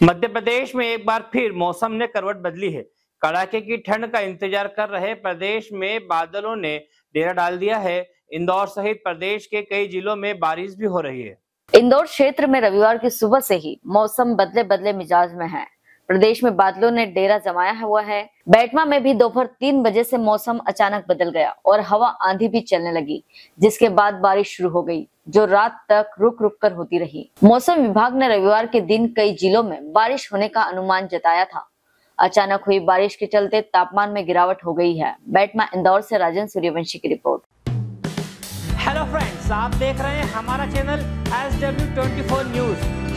मध्य प्रदेश में एक बार फिर मौसम ने करवट बदली है। कड़ाके की ठंड का इंतज़ार कर रहे प्रदेश में बादलों ने डेरा डाल दिया है। इंदौर सहित प्रदेश के कई जिलों में बारिश भी हो रही है। इंदौर क्षेत्र में रविवार की सुबह से ही मौसम बदले बदले मिजाज में है। प्रदेश में बादलों ने डेरा जमाया हुआ है। बैटमा में भी दोपहर तीन बजे से मौसम अचानक बदल गया और हवा आंधी भी चलने लगी, जिसके बाद बारिश शुरू हो गई, जो रात तक रुक रुक कर होती रही। मौसम विभाग ने रविवार के दिन कई जिलों में बारिश होने का अनुमान जताया था। अचानक हुई बारिश के चलते तापमान में गिरावट हो गई है। बैटमा इंदौर से राजन सूर्यवंशी की रिपोर्ट। हेलो फ्रेंड्स आप देख रहे हैं हमारा channel S W twenty four news